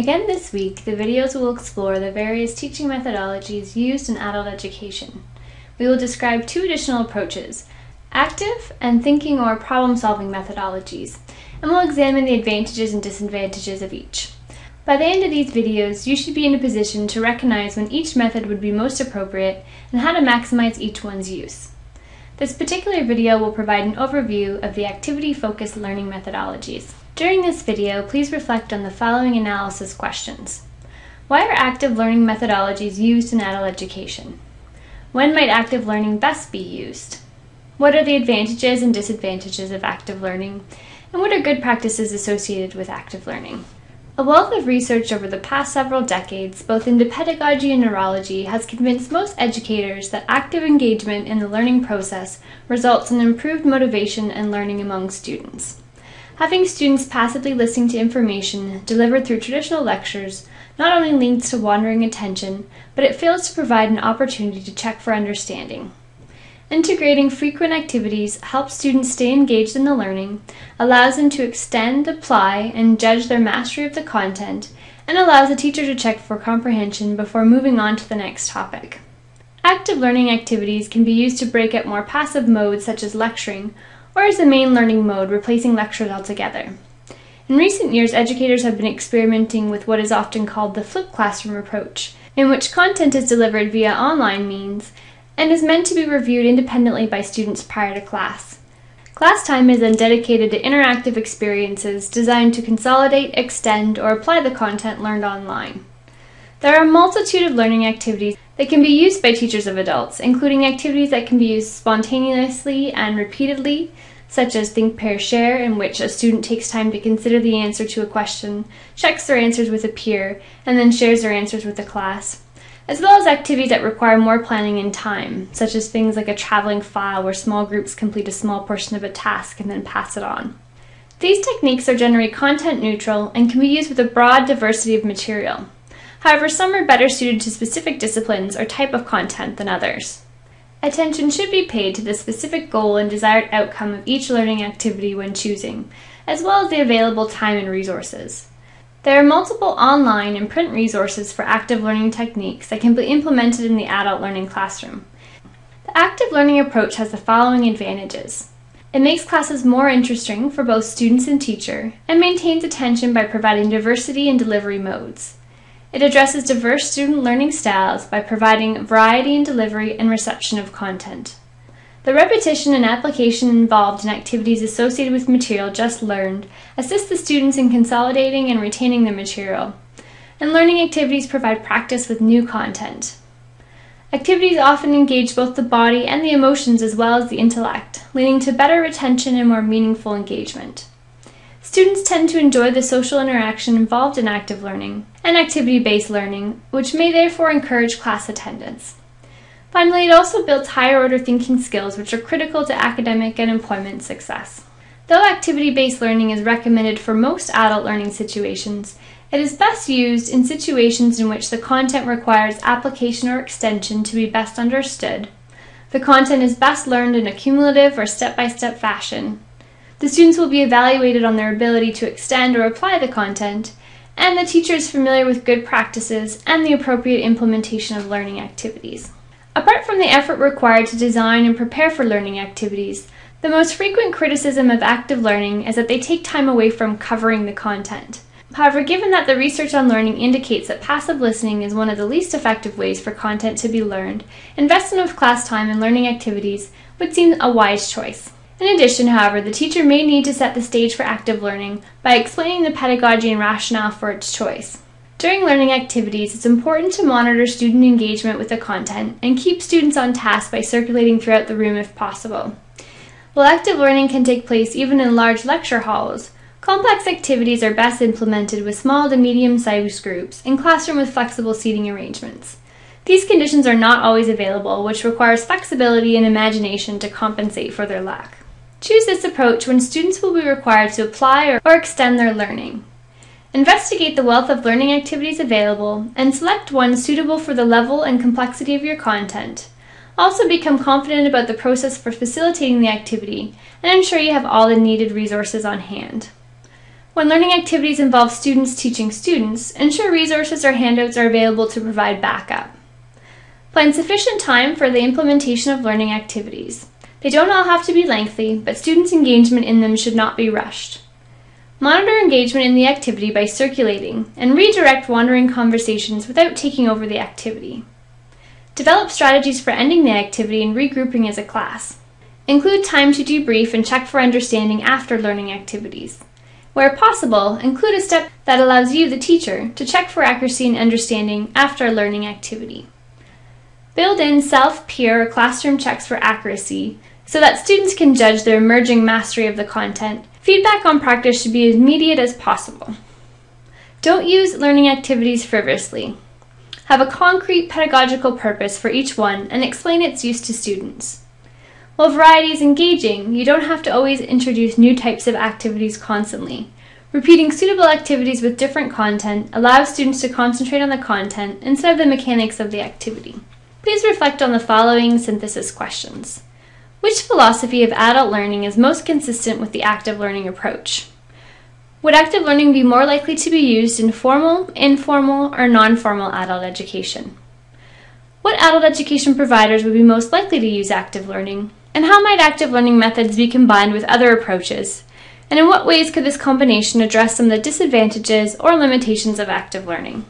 Again this week, the videos will explore the various teaching methodologies used in adult education. We will describe two additional approaches, active and thinking or problem-solving methodologies, and we'll examine the advantages and disadvantages of each. By the end of these videos, you should be in a position to recognize when each method would be most appropriate and how to maximize each one's use. This particular video will provide an overview of the activity-focused learning methodologies. During this video, please reflect on the following analysis questions. Why are active learning methodologies used in adult education? When might active learning best be used? What are the advantages and disadvantages of active learning? And what are good practices associated with active learning? A wealth of research over the past several decades, both into pedagogy and neurology, has convinced most educators that active engagement in the learning process results in improved motivation and learning among students. Having students passively listening to information delivered through traditional lectures not only leads to wandering attention, but it fails to provide an opportunity to check for understanding. Integrating frequent activities helps students stay engaged in the learning, allows them to extend, apply, and judge their mastery of the content, and allows the teacher to check for comprehension before moving on to the next topic. Active learning activities can be used to break up more passive modes such as lecturing, or as the main learning mode, replacing lectures altogether. In recent years, educators have been experimenting with what is often called the flipped classroom approach, in which content is delivered via online means and is meant to be reviewed independently by students prior to class. Class time is then dedicated to interactive experiences designed to consolidate, extend, or apply the content learned online. There are a multitude of learning activities that can be used by teachers of adults, including activities that can be used spontaneously and repeatedly, such as Think, Pair, Share, in which a student takes time to consider the answer to a question, checks their answers with a peer, and then shares their answers with the class, as well as activities that require more planning and time, such as things like a traveling file where small groups complete a small portion of a task and then pass it on. These techniques are generally content neutral and can be used with a broad diversity of material. However, some are better suited to specific disciplines or type of content than others. Attention should be paid to the specific goal and desired outcome of each learning activity when choosing, as well as the available time and resources. There are multiple online and print resources for active learning techniques that can be implemented in the adult learning classroom. The active learning approach has the following advantages. It makes classes more interesting for both students and teacher, and maintains attention by providing diversity in delivery modes. It addresses diverse student learning styles by providing variety in delivery and reception of content. The repetition and application involved in activities associated with material just learned assist the students in consolidating and retaining the material, and learning activities provide practice with new content. Activities often engage both the body and the emotions as well as the intellect, leading to better retention and more meaningful engagement. Students tend to enjoy the social interaction involved in active learning and activity-based learning, which may therefore encourage class attendance. Finally, it also builds higher order thinking skills which are critical to academic and employment success. Though activity-based learning is recommended for most adult learning situations, it is best used in situations in which the content requires application or extension to be best understood. The content is best learned in a cumulative or step-by-step fashion, the students will be evaluated on their ability to extend or apply the content, and the teacher is familiar with good practices and the appropriate implementation of learning activities. Apart from the effort required to design and prepare for learning activities, the most frequent criticism of active learning is that they take time away from covering the content. However, given that the research on learning indicates that passive listening is one of the least effective ways for content to be learned, investment of class time in learning activities would seem a wise choice. In addition, however, the teacher may need to set the stage for active learning by explaining the pedagogy and rationale for its choice. During learning activities, it's important to monitor student engagement with the content and keep students on task by circulating throughout the room if possible. While active learning can take place even in large lecture halls, complex activities are best implemented with small to medium-sized groups in classroom with flexible seating arrangements. These conditions are not always available, which requires flexibility and imagination to compensate for their lack. Choose this approach when students will be required to apply or, or extend their learning. Investigate the wealth of learning activities available and select one suitable for the level and complexity of your content. Also become confident about the process for facilitating the activity and ensure you have all the needed resources on hand. When learning activities involve students teaching students, ensure resources or handouts are available to provide backup. Plan sufficient time for the implementation of learning activities. They don't all have to be lengthy, but students' engagement in them should not be rushed. Monitor engagement in the activity by circulating and redirect wandering conversations without taking over the activity. Develop strategies for ending the activity and regrouping as a class. Include time to debrief and check for understanding after learning activities. Where possible, include a step that allows you, the teacher, to check for accuracy and understanding after a learning activity. Build in self, peer, or classroom checks for accuracy so that students can judge their emerging mastery of the content. Feedback on practice should be as immediate as possible. Don't use learning activities frivolously. Have a concrete pedagogical purpose for each one and explain its use to students. While variety is engaging, you don't have to always introduce new types of activities constantly. Repeating suitable activities with different content allows students to concentrate on the content instead of the mechanics of the activity. Please reflect on the following synthesis questions. Which philosophy of adult learning is most consistent with the active learning approach? Would active learning be more likely to be used in formal, informal, or non-formal adult education? What adult education providers would be most likely to use active learning? And how might active learning methods be combined with other approaches? And in what ways could this combination address some of the disadvantages or limitations of active learning?